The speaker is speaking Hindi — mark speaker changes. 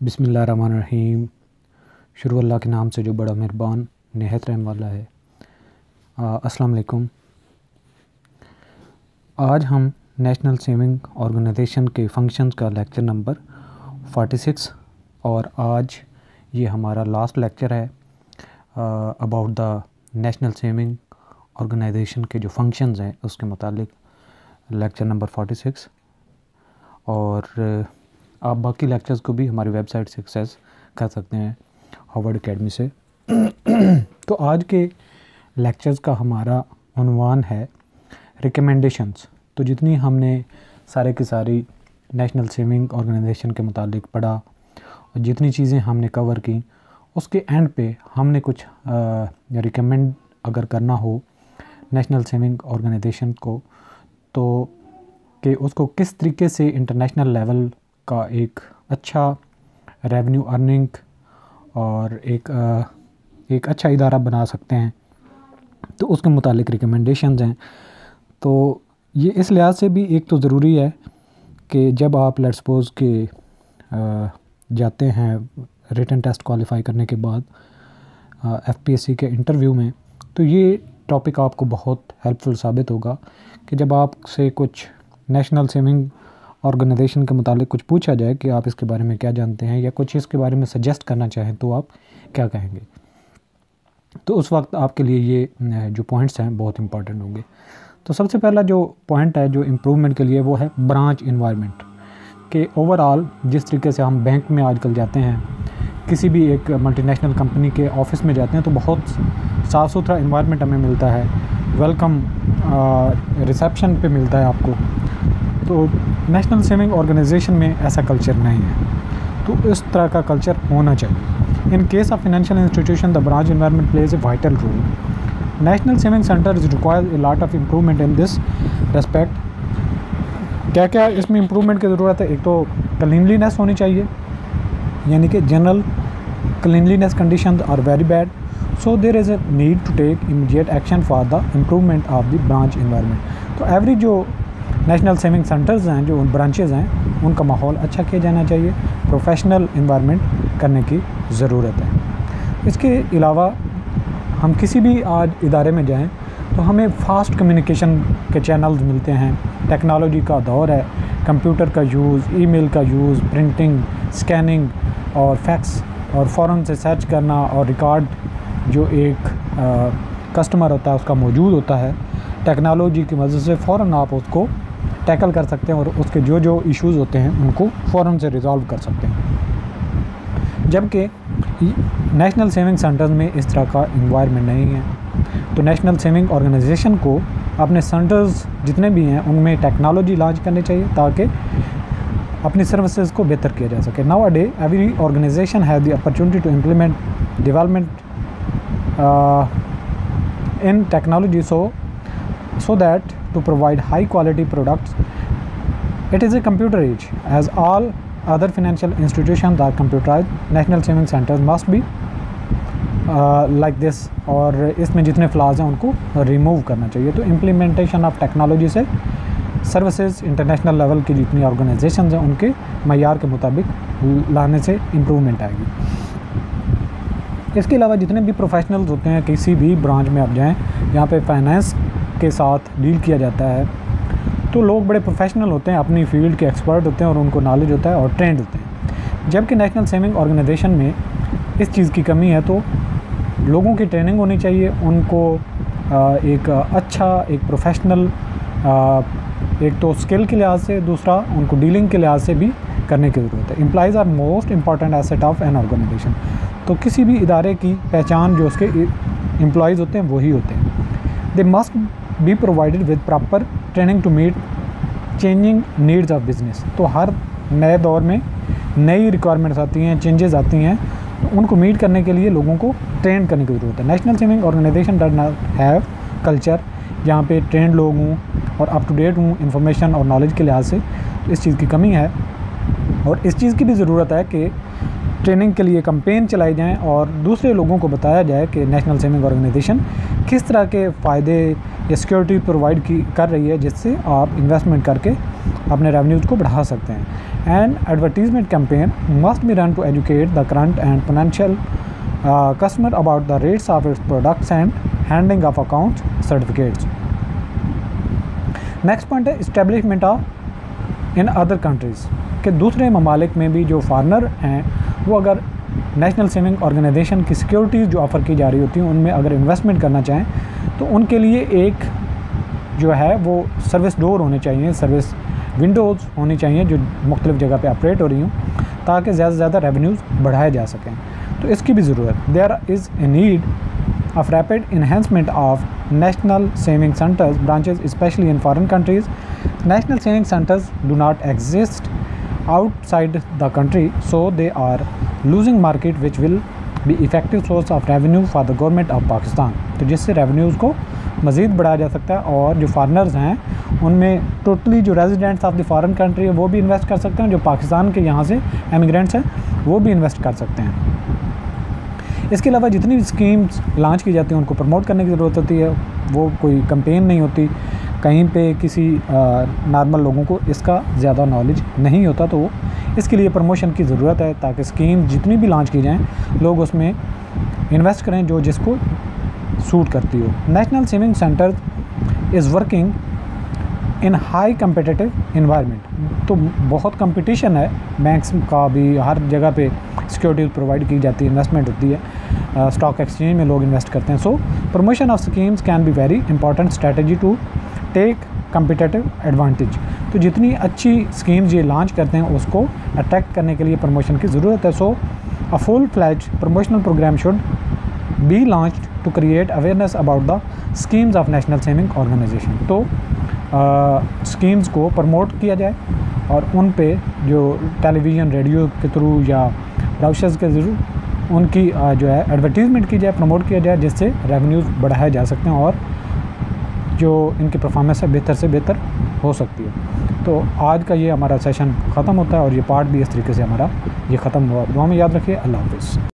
Speaker 1: बिसमीम शुरू अल्लाह के नाम से जो बड़ा मेहरबान, नहत रहने वाला है। अस्सलाम वालेकुम। आज हम नेशनल सेविंग ऑर्गेनाइजेशन के फ़ंक्शंस का लेक्चर नंबर 46 और आज ये हमारा लास्ट लेक्चर है about the national saving organization के जो फ़ंक्शंस हैं, उसके मुतालिक। लेक्चर नंबर 46 और आप बाकी लेक्चर्स को भी हमारी वेबसाइट से एक्सेस कर सकते हैं हार्वर्ड एकेडमी से। तो आज के लेक्चर्स का हमारा उनवान है रिकमेंडेशंस तो जितनी हमने सारे के सारी नेशनल सेविंग ऑर्गेनाइजेशन के मुतालिक पढ़ा, और जितनी चीज़ें हमने कवर की, उसके एंड पे हमने कुछ रिकमेंड अगर करना हो नेशनल सेविंग ऑर्गेनाइजेशन को तो कि उसको किस तरीके से इंटरनेशनल लेवल का एक अच्छा रेवेन्यू अर्निंग और एक एक अच्छा इदारा बना सकते हैं। तो उसके मुतालिक रिकमेंडेशन हैं। तो ये इस लिहाज से भी एक तो ज़रूरी है कि जब आप लेट सपोज़ के जाते हैं रिटर्न टेस्ट क्वालिफाई करने के बाद एफ़ एफपीएससी के इंटरव्यू में तो ये टॉपिक आपको बहुत हेल्पफुल साबित होगा कि जब आपसे कुछ नेशनल सेविंग ऑर्गेनाइजेशन के मुतालिक कुछ पूछा जाए कि आप इसके बारे में क्या जानते हैं या कुछ इसके बारे में सजेस्ट करना चाहें तो आप क्या कहेंगे? तो उस वक्त आपके लिए ये जो पॉइंट्स हैं बहुत इंपॉर्टेंट होंगे। तो सबसे पहला जो पॉइंट है, जो इम्प्रूवमेंट के लिए वो है ब्रांच इन्वायरमेंट कि ओवरऑल जिस तरीके से हम बैंक में आजकल जाते हैं, किसी भी एक मल्टीनेशनल कंपनी के ऑफ़िस में जाते हैं तो बहुत साफ़ सुथरा इन्वायरमेंट हमें मिलता है। वेलकम रिसेप्शन पे मिलता है आपको। तो नेशनल सेविंग ऑर्गेनाइजेशन में ऐसा कल्चर नहीं है। तो इस तरह का कल्चर होना चाहिए। In case of financial institution the branch environment plays a vital role national saving center is require a lot of improvement in this respect क्या क्या इसमें इम्प्रूवमेंट की ज़रूरत है? एक तो क्लिनलीनेस होनी चाहिए। यानी कि general cleanliness condition are very bad so there is a need to take immediate action for the improvement of the branch environment तो एवरी जो नेशनल सेविंग सेंटर्स हैं जो उन ब्रांचेज़ हैं उनका माहौल अच्छा किया जाना चाहिए प्रोफेशनल इन्वायरमेंट करने की ज़रूरत है। इसके अलावा हम किसी भी आज इदारे में जाएँ तो हमें फास्ट कम्युनिकेशन के चैनल्स मिलते हैं। टेक्नोलॉजी का दौर है कंप्यूटर का यूज़ ईमेल का यूज़ प्रिंटिंग स्कैनिंग और फैक्स और फ़ौर से सर्च करना और रिकॉर्ड जो एक आ, कस्टमर होता है उसका मौजूद होता है। टेक्नोलॉजी की मदद से फ़ौर आप उसको टैकल कर सकते हैं और उसके जो जो इश्यूज़ होते हैं, उनको फ़ौर से रिज़ॉल्व कर सकते हैं। जबकि नेशनल सेविंग सेंटर्स में इस तरह का इन्वायरमेंट नहीं है। तो नेशनल सेविंग ऑर्गेनाइजेशन को अपने सेंटर्स जितने भी हैं, उनमें टेक्नोलॉजी लॉन्च करनी चाहिए ताकि अपनी सर्विसेज़ को बेहतर किया जा सके। Now a day every organization have the opportunity to implement development in technology so so that to provide high quality products. It is a computer age as all other financial institutions are computerized. National saving centers must be like uh, this और इसमें जितने फ्लाज हैं उनको रिमूव करना चाहिए तो इम्प्लीमेंटेशन ऑफ़ टेक्नोलॉजी से सर्विसेज़ इंटरनेशनल लेवल की जितनी ऑर्गेनाइजेशन हैं उनके मैार के मुताबिक लाने से इम्प्रूवमेंट आएगी इसके अलावा जितने भी प्रोफेशनल्स होते हैं किसी भी ब्रांच में आप जाएँ जहाँ पे फाइनेंस के साथ डील किया जाता है। तो लोग बड़े प्रोफेशनल होते हैं, अपनी फ़ील्ड के एक्सपर्ट होते हैं और उनको नॉलेज होता है और ट्रेंड होते हैं। जबकि नेशनल सेविंग ऑर्गेनाइजेशन में इस चीज़ की कमी है तो लोगों की ट्रेनिंग होनी चाहिए, उनको एक अच्छा एक प्रोफेशनल एक तो स्किल के लिहाज से, दूसरा उनको डीलिंग के लिहाज से भी करने की ज़रूरत है। Employees are most important asset of an organisation तो किसी भी इदारे की पहचान जो उसके एम्प्लॉज़ होते हैं वही होते हैं। They must be provided with proper training to meet changing needs of business तो हर नए दौर में नई रिक्वायरमेंट्स आती हैं चेंजेस आती हैं तो उनको मीट करने के लिए लोगों को ट्रेन करने की ज़रूरत है। National saving organisation does not have culture जहाँ पे ट्रेंड लोग हों और अप टू डेट हूँ इन्फॉर्मेशन और नॉलेज के लिहाज से इस चीज़ की कमी है। और इस चीज़ की भी ज़रूरत है कि ट्रेनिंग के लिए कंपेन चलाई जाएँ और दूसरे लोगों को बताया जाए कि नेशनल सेविंग ऑर्गेनाइजेशन किस तरह के फ़ायदे या सिक्योरिटी प्रोवाइड की, कर रही है जिससे आप इन्वेस्टमेंट करके अपने रेवेन्यूज़ को बढ़ा सकते हैं। And advertisement campaign must be run to educate the current and potential customer about the rates of its products and handling of account certificates next point है establishment of in other countries के दूसरे ममालिक में भी जो फार्नर हैं वो अगर नेशनल सेविंग ऑर्गेनाइजेशन की सिक्योरिटीज़ जो ऑफ़र की जा रही होती हैं, उनमें अगर इन्वेस्टमेंट करना चाहें तो उनके लिए एक जो है, वो सर्विस डोर होने चाहिए सर्विस विंडोज़ होनी चाहिए, जो मुख्तलिफ़ जगह पे ऑपरेट हो रही हूँ, ताकि ज़्यादा से ज़्यादा रेवेन्यूज़ बढ़ाए जा सकें। तो इसकी भी ज़रूरत there is a need of rapid enhancement of national saving centers, branches, especially in foreign countries national saving centers do not exist outside the country, so they are losing market, which will be effective source of revenue for the government of Pakistan. तो जिससे रेवेन्यूज़ को मज़ीद बढ़ाया जा सकता है और जो फारनर्स हैं, उनमें टोटली जो residents of the foreign country है, वो भी इन्वेस्ट कर सकते हैं, जो पाकिस्तान के यहाँ से एमिग्रेंट्स हैं, वो भी इन्वेस्ट कर सकते हैं। इसके अलावा जितनी भी स्कीम्स लॉन्च की जाती हैं, उनको प्रमोट करने की ज़रूरत होती है, वो कोई कंपेन नहीं होती। कहीं पे किसी नॉर्मल लोगों को इसका ज़्यादा नॉलेज नहीं होता तो इसके लिए प्रमोशन की ज़रूरत है ताकि स्कीम जितनी भी लॉन्च की जाएँ, लोग उसमें इन्वेस्ट करें जो जिसको सूट करती हो। National saving centre is working in high competitive environment तो बहुत कंपटीशन है। बैंक्स का भी हर जगह पे सिक्योरिटीज प्रोवाइड की जाती है इन्वेस्टमेंट होती है। स्टॉक एक्सचेंज में लोग इन्वेस्ट करते हैं। So promotion of schemes can be very important strategy to take competitive advantage तो जितनी अच्छी स्कीम्स ये लॉन्च करते हैं, उसको अट्रैक्ट करने के लिए प्रमोशन की ज़रूरत है। So a full fledged promotional programme should be launch to create awareness about the schemes of national saving organisation तो स्कीम्स को प्रमोट किया जाए और उन पे जो टेलीविज़न रेडियो के थ्रू या ब्राउशर्स के थ्रू उनकी जो है एडवर्टीज़मेंट की जाए प्रमोट किया जाए, जिससे रेवेन्यूज़ बढ़ाए जा सकते हैं और जो इनकी परफॉर्मेंस है बेहतर से बेहतर हो सकती है। तो आज का ये हमारा सेशन ख़त्म होता है और ये पार्ट भी इस तरीके से हमारा ये ख़त्म हुआ। दुआ में याद रखिए। अल्लाह हाफ़